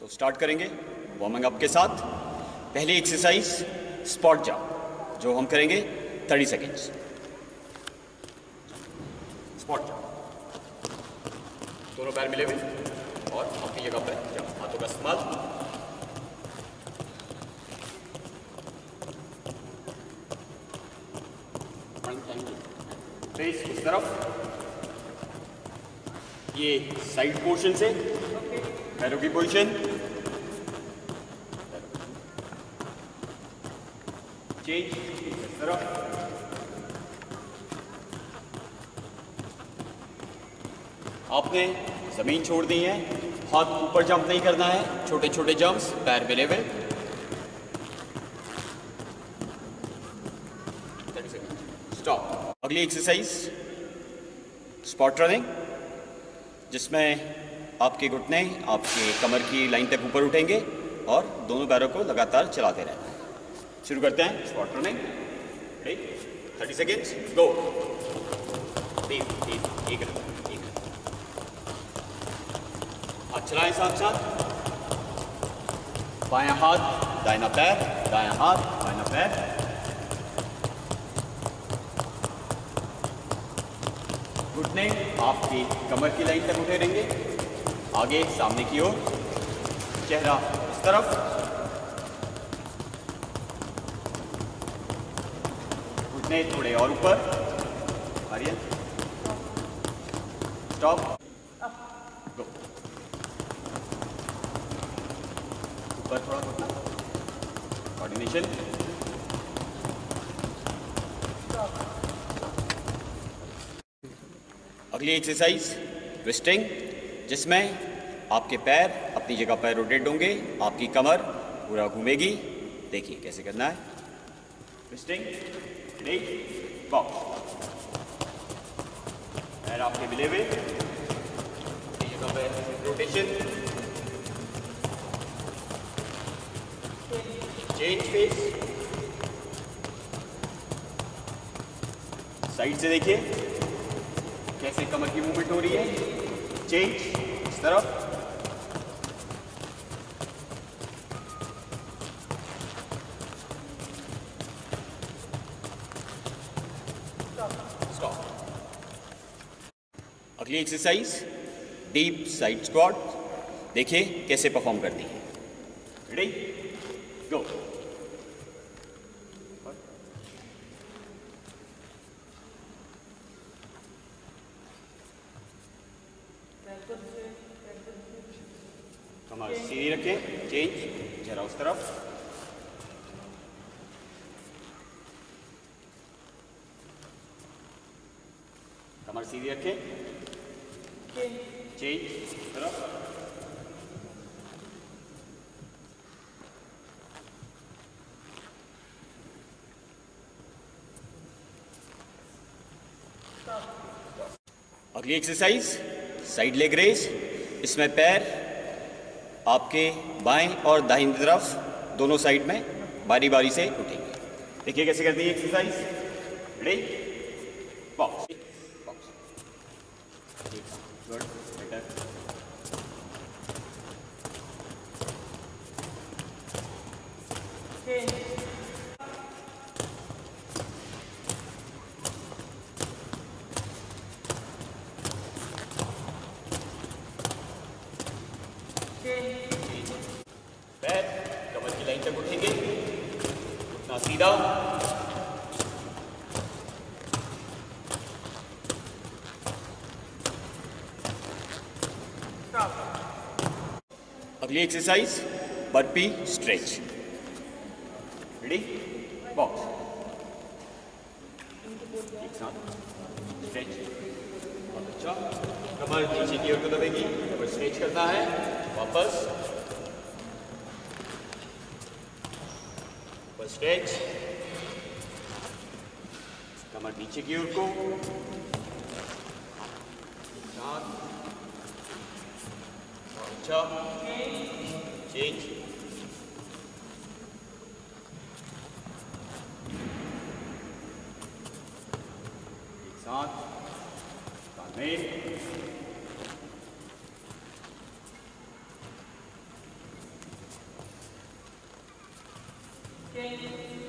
तो स्टार्ट करेंगे warming up के साथ। पहली एक्सरसाइज स्पॉट जंप जो हम करेंगे 30 सेकेंड्स स्पॉट जंप दोनों पैर मिले हुए और अपनी जगह पर जंप हाथों का इस्तेमाल। फेस इस तरफ़। ये साइड पोर्शन से, पैरों की पोजिशन चेंज तरफ़। आपने ज़मीन छोड़ दी है, हाथ ऊपर जंप नहीं करना है छोटे छोटे जंप्स पैर मिले हुए स्टॉप अगली एक्सरसाइज स्पॉट रनिंग जिसमें आपके घुटने, आपके कमर की लाइन तक ऊपर उठेंगे और दोनों पैरों को लगातार चलाते रहना है शुरू करते हैं spot running thirty seconds go तीन तीन, एक चलाएँ साथ साथ। बायां हाथ, दाहिना पैर दायां हाथ दाहिना पैर। घुटने आपकी कमर की लाइन तक उठे रहेंगे आगे सामने की ओर, चेहरा इस तरफ़। घुटने थोड़े और ऊपर। आर्यन स्टॉप गो ऊपर थोड़ा घुटना कोऑर्डिनेशन अगली एक्सरसाइज ट्विस्टिंग जिसमें आपके पैर अपनी जगह पर रोटेट होंगे, आपकी कमर पूरा घूमेगी। देखिए कैसे करना है। ट्विस्टिंग पैर आपके मिले हुए। रोटेशन चेंज फेस साइड से देखिए। कैसे कमर की मूवमेंट हो रही है। चेंज इस तरफ़। अगली एक्सरसाइज डीप साइड स्क्वाट देखिए कैसे परफॉर्म करती है। रेडी गो कमर सीधी रखें चेंज जरा उस तरफ़ कमर सीधी रखें चेंज तरफ़ अगली एक्सरसाइज साइड लेग रेस, इसमें पैर आपके बाएँ और दाहिनी तरफ़ दोनों साइड में बारी बारी से उठेंगे। देखिए कैसे करते हैं एक्सरसाइज रेडी बॉक्स गुड पैर कमर की लाइन तक उठेंगे। उठना सीधा। अगली exercise burpee stretch ready box stretch बहुत अच्छा। कमर नीचे की ओर को दबेगी। कमर स्ट्रेच करना है। वापस। स्ट्रेच कमर नीचे की ओर को. अच्छा. चेंज साथ. तालमेल James